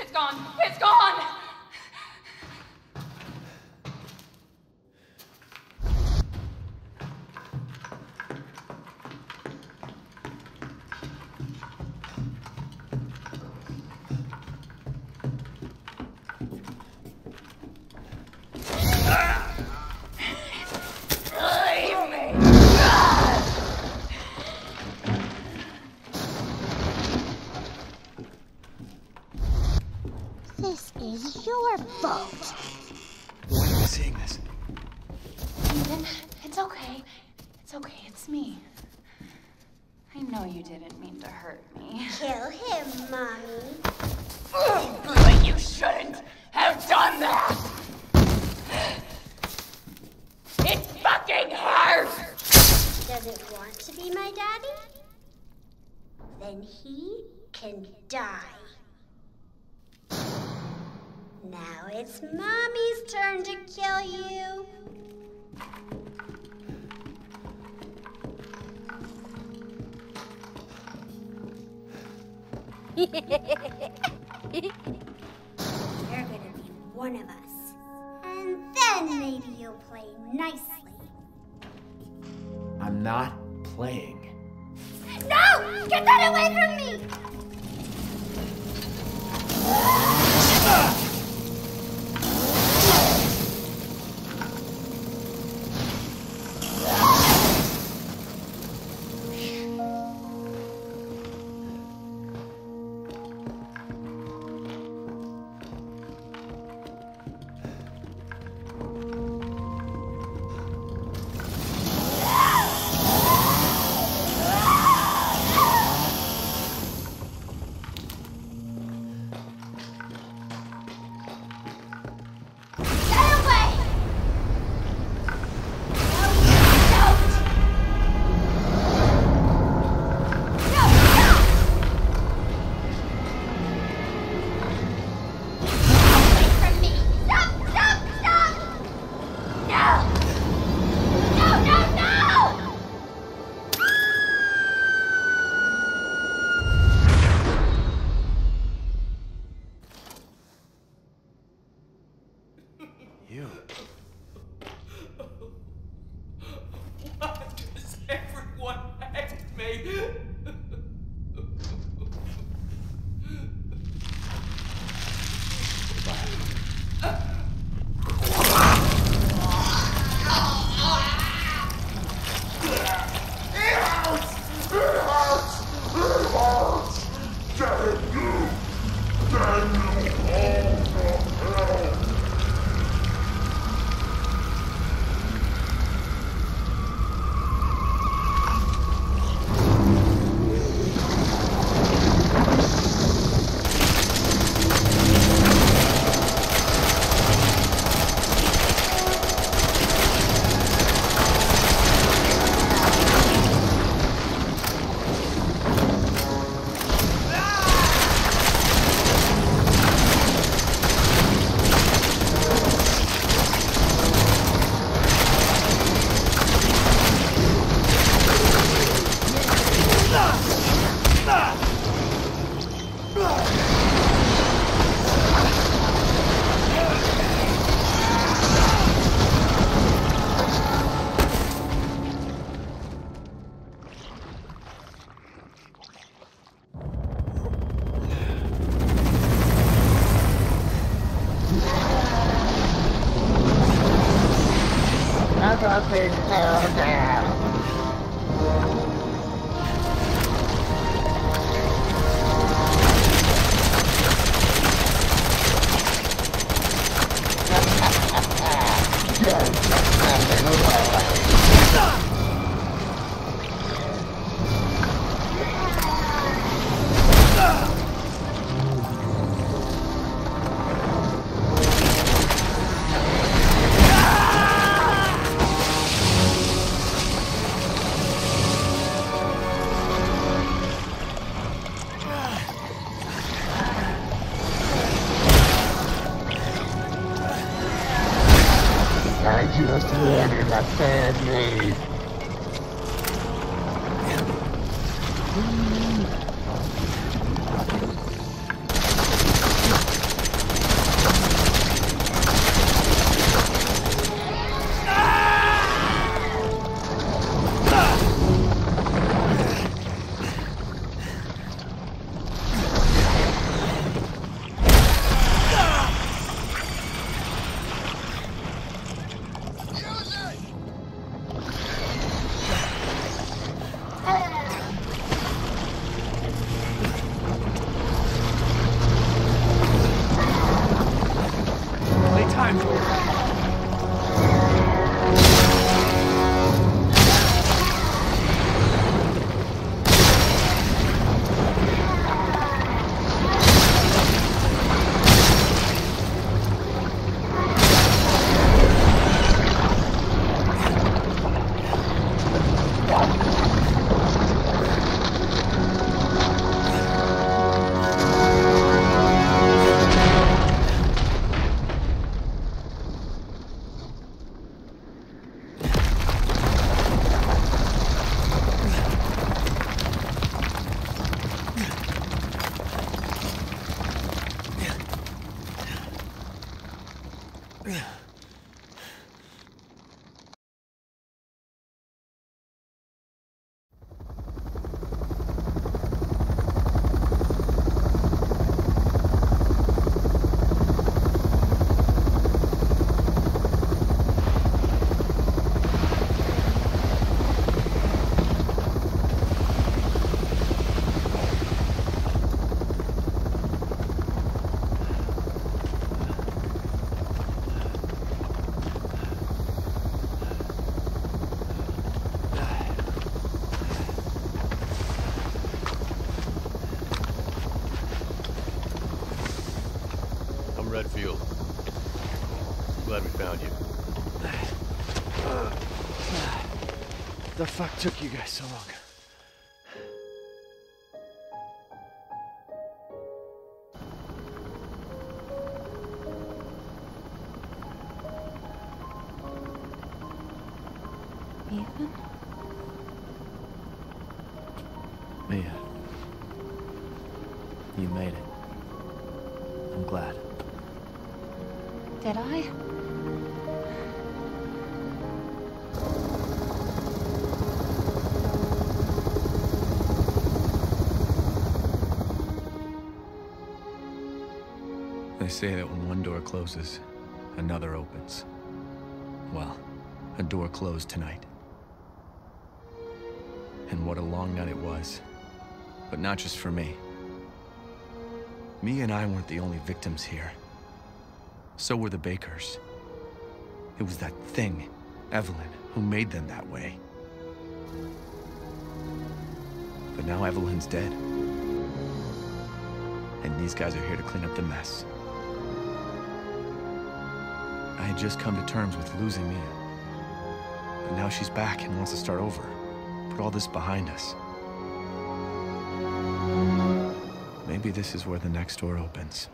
It's gone. It's gone. This is your fault. Why am I seeing this? Ethan, it's okay. It's okay. It's me. I know you didn't mean to hurt me. Kill him, Mommy. But you shouldn't have done that! It fucking hurts! Doesn't want to be my daddy? Then he can die. Now it's Mommy's turn to kill you. You're gonna be one of us. And then maybe you'll play nicely. I'm not playing. No! Get that away from me! I just wanted a family. Redfield. Glad we found you. The fuck took you guys so long? Ethan? Mia. You made it. Say that when one door closes, another opens. Well, a door closed tonight. And what a long night it was. But not just for me. Mia and I weren't the only victims here. So were the Bakers. It was that thing, Evelyn, who made them that way. But now Evelyn's dead. And these guys are here to clean up the mess. I had just come to terms with losing Mia. But now she's back and wants to start over. Put all this behind us. Maybe this is where the next door opens.